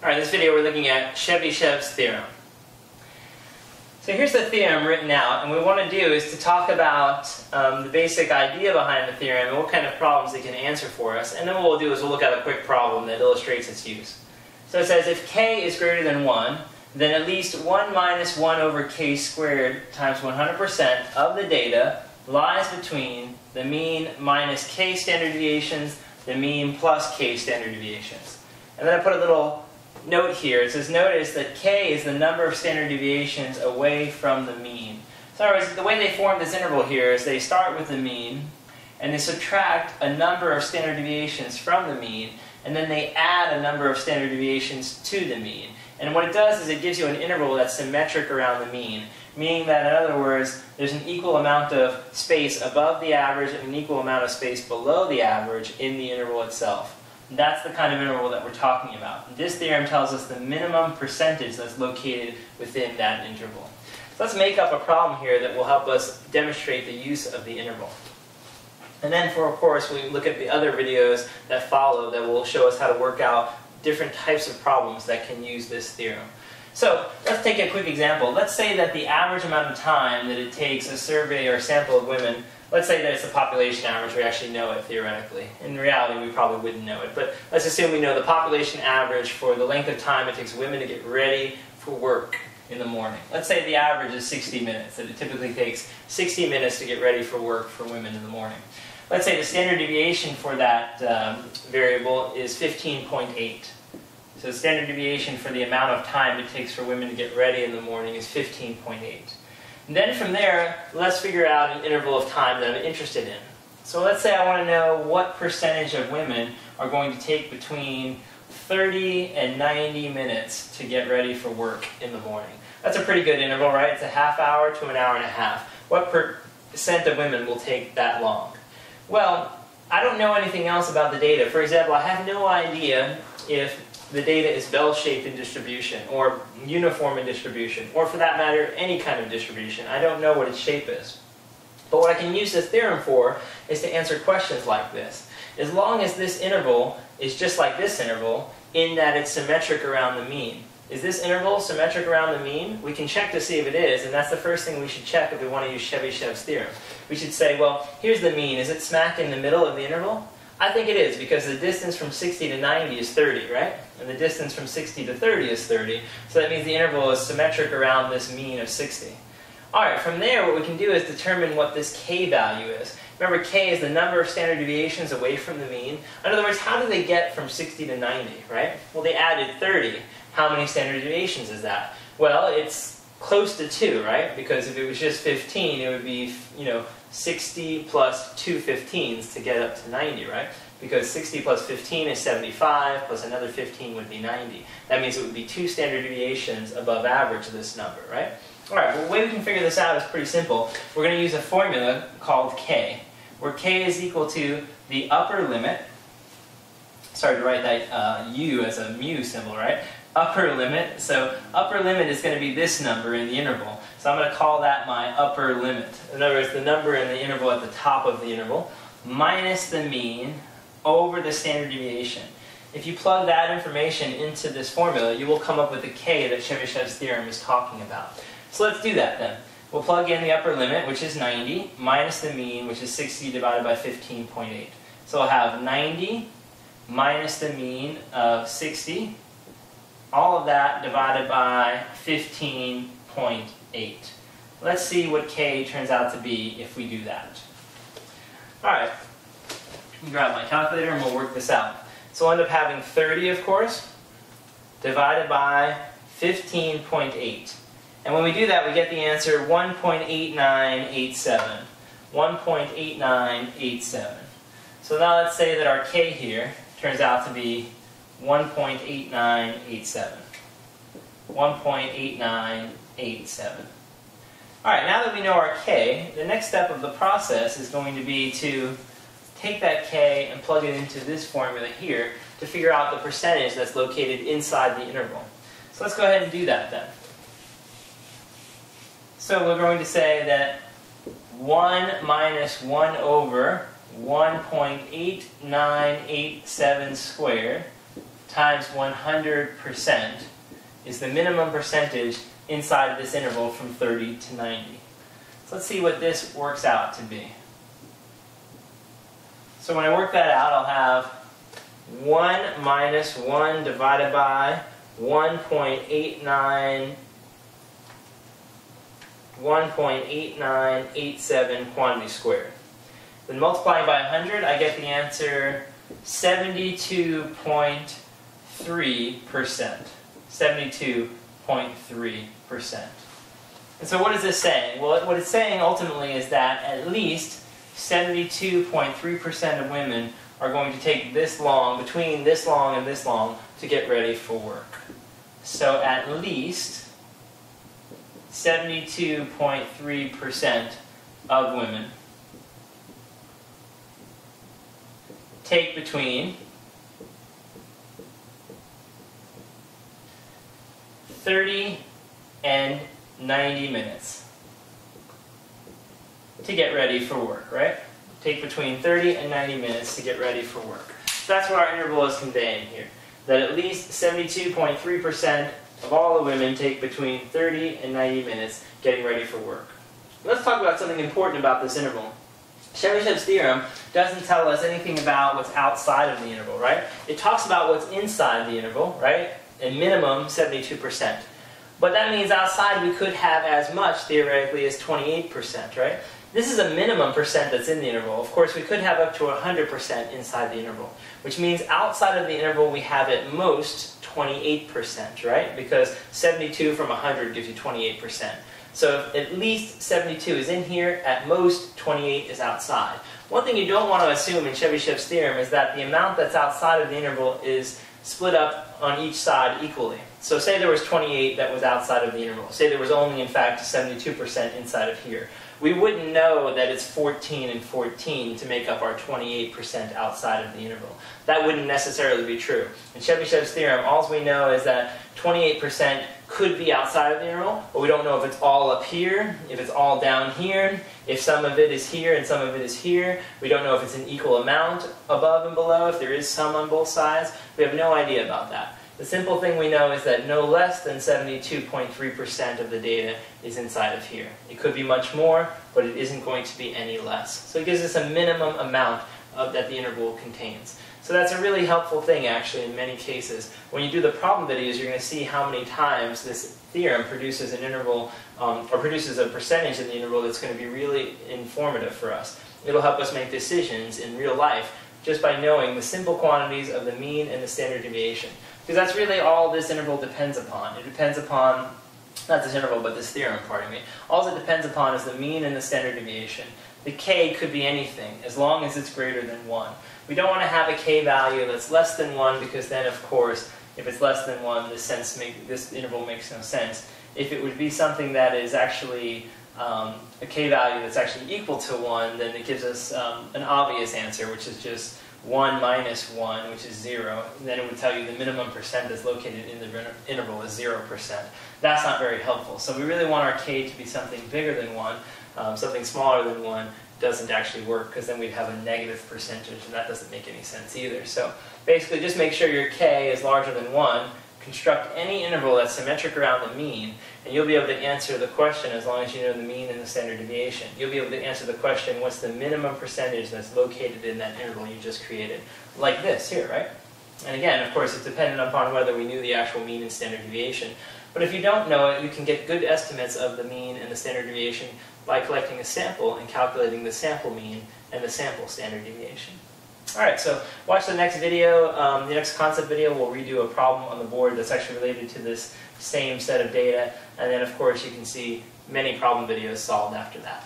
Alright, this video we're looking at Chebyshev's theorem. So here's the theorem written out, and what we want to do is to talk about um, the basic idea behind the theorem and what kind of problems it can answer for us, and then what we'll do is we'll look at a quick problem that illustrates its use. So it says if k is greater than 1, then at least 1 minus 1 over k squared times 100% of the data lies between the mean minus k standard deviations, the mean plus k standard deviations. And then I put a little note here. It says notice that k is the number of standard deviations away from the mean. So in other words, the way they form this interval here is they start with the mean, and they subtract a number of standard deviations from the mean, and then they add a number of standard deviations to the mean. And what it does is it gives you an interval that's symmetric around the mean, meaning that, in other words, there's an equal amount of space above the average and an equal amount of space below the average in the interval itself. That's the kind of interval that we're talking about. This theorem tells us the minimum percentage that's located within that interval. So let's make up a problem here that will help us demonstrate the use of the interval. And then for, of course, we look at the other videos that follow that will show us how to work out different types of problems that can use this theorem. So let's take a quick example. Let's say that the average amount of time that it takes a survey or sample of women let's say that it's the population average, we actually know it theoretically. In reality, we probably wouldn't know it. But let's assume we know the population average for the length of time it takes women to get ready for work in the morning. Let's say the average is 60 minutes, that it typically takes 60 minutes to get ready for work for women in the morning. Let's say the standard deviation for that um, variable is 15.8. So the standard deviation for the amount of time it takes for women to get ready in the morning is 15.8. And then from there, let's figure out an interval of time that I'm interested in. So let's say I want to know what percentage of women are going to take between 30 and 90 minutes to get ready for work in the morning. That's a pretty good interval, right? It's a half hour to an hour and a half. What percent of women will take that long? Well, I don't know anything else about the data. For example, I have no idea if the data is bell-shaped in distribution, or uniform in distribution, or for that matter, any kind of distribution. I don't know what its shape is. But what I can use this theorem for is to answer questions like this. As long as this interval is just like this interval, in that it's symmetric around the mean. Is this interval symmetric around the mean? We can check to see if it is, and that's the first thing we should check if we want to use Chebyshev's theorem. We should say, well, here's the mean. Is it smack in the middle of the interval? I think it is, because the distance from 60 to 90 is 30, right? And the distance from 60 to 30 is 30. So that means the interval is symmetric around this mean of 60. Alright, from there what we can do is determine what this k value is. Remember, k is the number of standard deviations away from the mean. In other words, how do they get from 60 to 90, right? Well, they added 30. How many standard deviations is that? Well, it's close to 2, right? Because if it was just 15, it would be, you know, 60 plus two 15s to get up to 90, right? Because 60 plus 15 is 75, plus another 15 would be 90. That means it would be two standard deviations above average of this number, right? All right, well, the way we can figure this out is pretty simple. We're going to use a formula called k, where k is equal to the upper limit. Sorry to write that uh, u as a mu symbol, right? Upper limit. So upper limit is going to be this number in the interval. So I'm going to call that my upper limit. In other words, the number in the interval at the top of the interval, minus the mean over the standard deviation. If you plug that information into this formula, you will come up with the k that Chebyshev's theorem is talking about. So let's do that then. We'll plug in the upper limit, which is 90, minus the mean, which is 60 divided by 15.8. So I'll have 90 minus the mean of 60, all of that divided by 15.8. Let's see what k turns out to be if we do that. Alright, grab my calculator and we'll work this out. So we'll end up having 30, of course, divided by 15.8. And when we do that, we get the answer 1.8987. 1.8987. So now let's say that our k here turns out to be 1.8987. 1.8987. All right, now that we know our k, the next step of the process is going to be to take that k and plug it into this formula here to figure out the percentage that's located inside the interval. So let's go ahead and do that then. So we're going to say that 1 minus 1 over 1.8987 squared times 100% is the minimum percentage inside of this interval from 30 to 90. So let's see what this works out to be. So when I work that out, I'll have 1 minus 1 divided by 1.89 1.8987 quantity squared. Then multiplying by 100, I get the answer 72.3%. 72.3%. And so what is this saying? Well, what it's saying ultimately is that at least 72.3% of women are going to take this long, between this long and this long, to get ready for work. So at least 72.3% of women take between 30 and 90 minutes to get ready for work, right? Take between 30 and 90 minutes to get ready for work. So that's what our interval is conveying here. That at least 72.3% of all the women take between 30 and 90 minutes getting ready for work. Let's talk about something important about this interval. Chebyshev's theorem doesn't tell us anything about what's outside of the interval, right? It talks about what's inside the interval, right? A minimum 72%. But that means outside we could have as much, theoretically, as 28%, right? This is a minimum percent that's in the interval. Of course, we could have up to 100% inside the interval, which means outside of the interval we have at most 28%, right? Because 72 from 100 gives you 28%. So at least 72 is in here, at most 28 is outside. One thing you don't want to assume in Chebyshev's theorem is that the amount that's outside of the interval is split up on each side equally. So say there was 28 that was outside of the interval. Say there was only, in fact, 72% inside of here we wouldn't know that it's 14 and 14 to make up our 28% outside of the interval. That wouldn't necessarily be true. In Chebyshev's theorem, all we know is that 28% could be outside of the interval, but we don't know if it's all up here, if it's all down here, if some of it is here and some of it is here. We don't know if it's an equal amount above and below, if there is some on both sides. We have no idea about that. The simple thing we know is that no less than 72.3% of the data is inside of here. It could be much more, but it isn't going to be any less. So it gives us a minimum amount of, that the interval contains. So that's a really helpful thing, actually, in many cases. When you do the problem videos, you're going to see how many times this theorem produces an interval, um, or produces a percentage in the interval that's going to be really informative for us. It'll help us make decisions in real life just by knowing the simple quantities of the mean and the standard deviation. Because that's really all this interval depends upon. It depends upon, not this interval, but this theorem, pardon me. All it depends upon is the mean and the standard deviation. The k could be anything, as long as it's greater than 1. We don't want to have a k value that's less than 1, because then, of course, if it's less than 1, this, sense make, this interval makes no sense. If it would be something that is actually um, a k value that's actually equal to 1, then it gives us um, an obvious answer, which is just 1 minus 1, which is 0, and then it would tell you the minimum percent that's located in the interval is 0%. That's not very helpful. So we really want our k to be something bigger than 1. Um, something smaller than 1 doesn't actually work because then we'd have a negative percentage, and that doesn't make any sense either. So basically just make sure your k is larger than 1, construct any interval that's symmetric around the mean, and you'll be able to answer the question as long as you know the mean and the standard deviation. You'll be able to answer the question, what's the minimum percentage that's located in that interval you just created? Like this here, right? And again, of course, it's dependent upon whether we knew the actual mean and standard deviation. But if you don't know it, you can get good estimates of the mean and the standard deviation by collecting a sample and calculating the sample mean and the sample standard deviation. Alright, so watch the next video. Um, the next concept video will redo a problem on the board that's actually related to this same set of data. And then, of course, you can see many problem videos solved after that.